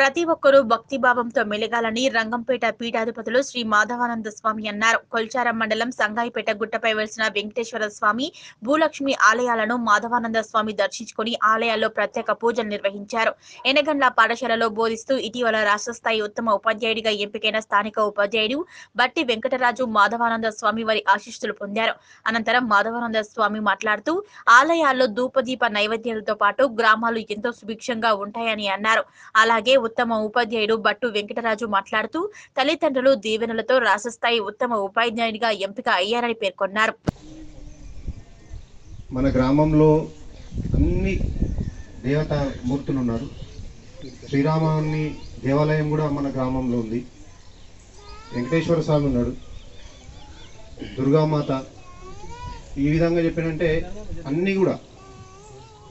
ప్రతి ఒక్కరూ భక్తిభావంతో మెలగాలని రంగంపేట పీఠాధిపతులు శ్రీ మాధవానంద స్వామి అన్నారు. కొల్చారం మండలం సంగాయిపేట గుట్టపై వెలిసిన వెంకటేశ్వర స్వామి భూలక్ష్మి ఆలయాలను మాధవానంద స్వామి దర్శించుకుని ఆలయాల్లో ప్రత్యేక పూజలు నిర్వహించారు. ఎనగండ్ల పాఠశాలలో బోధిస్తూ ఇటీవల రాష్ట్ర స్థాయి ఉత్తమ ఉపాధ్యాయుడిగా ఎంపికైన స్థానిక ఉపాధ్యాయుడు బట్టి వెంకటరాజు మాధవానంద స్వామి వారి ఆశీస్సులు పొందారు. అనంతరం మాధవానంద స్వామి మాట్లాడుతూ ఆలయాల్లో ధూపదీప నైవేద్యాలతో పాటు గ్రామాలు ఎంతో సుభిక్షంగా ఉంటాయని అన్నారు. అలాగే ఉత్తమ ఉపాధ్యాయుడు బట్టు వెంకటరాజు మాట్లాడుతూ తల్లిదండ్రులు దీవెనలతో రాష్ట్రస్థాయి ఉత్తమ ఉపాధ్యాయునిగా ఎంపిక అయ్యారని పేర్కొన్నారు. మన గ్రామంలో అన్ని దేవతా మూర్తులు ఉన్నారు శ్రీరామాన్ని దేవాలయం కూడా మన గ్రామంలో ఉంది. వెంకటేశ్వర స్వామి ఉన్నాడు. దుర్గామాత. ఈ విధంగా చెప్పినంటే అన్నీ కూడా.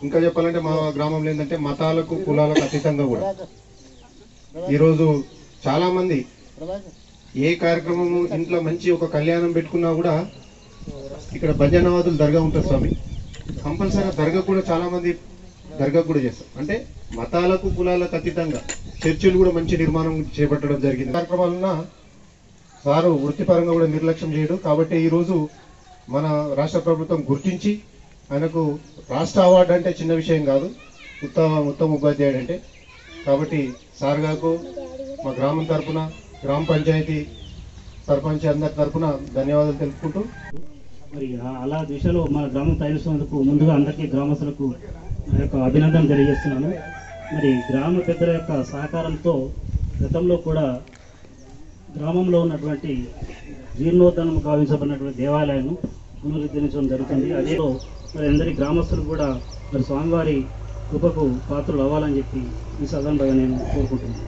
ఇంకా చెప్పాలంటే మా గ్రామంలో ఏంటంటే మతాలకు కులాలకు అతీతంగా కూడా. ఈరోజు చాలా మంది ఏ కార్యక్రమము ఇంట్లో మంచి ఒక కళ్యాణం పెట్టుకున్నా కూడా ఇక్కడ భజనవాదులు దర్గా ఉంటుంది స్వామి. కంపల్సరీ దర్గా కూడా చాలా మంది దర్గా కూడా చేస్తారు. అంటే మతాలకు కులాలకు అతీతంగా చర్చిలు కూడా మంచి నిర్మాణం చేపట్టడం జరిగింది. కార్యక్రమాలన్న సారు వృత్తిపరంగా కూడా నిర్లక్ష్యం చేయడు. కాబట్టి ఈ రోజు మన రాష్ట్ర ప్రభుత్వం గుర్తించి ఆయనకు రాష్ట్ర అవార్డు అంటే చిన్న విషయం కాదు ఉత్తమ ఉత్తమ ఉపాధ్యాయుడు అంటే. కాబట్టి సార్ మా గ్రామం తరఫున గ్రామ పంచాయతీ సర్పంచ్ అందరి తరఫున ధన్యవాదాలు తెలుపుకుంటూ. మరి ఆ- అలా దిశలో మన గ్రామం పయనిస్తున్నందుకు ముందుగా అందరికీ గ్రామస్తులకు నా యొక్క అభినందన తెలియజేస్తున్నాను. మరి గ్రామ పెద్దల యొక్క సహకారంతో గతంలో కూడా గ్రామంలో ఉన్నటువంటి జీర్ణోద్ధరణం కావించబడినటువంటి దేవాలయాన్ని పునరుద్ధరించడం జరుగుతుంది. అదేలో మరి అందరి గ్రామస్తులు కూడా మరి స్వామివారి కృపకు పాత్రలు అవ్వాలని చెప్పి ఈ సదనంలో నేను కోరుకుంటున్నాను.